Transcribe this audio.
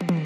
Mm-hmm.